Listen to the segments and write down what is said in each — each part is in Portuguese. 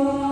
Senhor.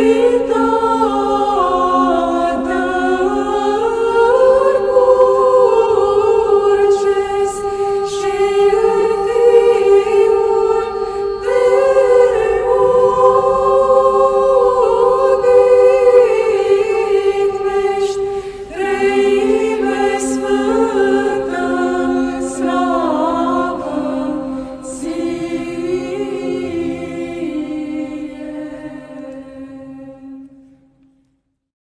be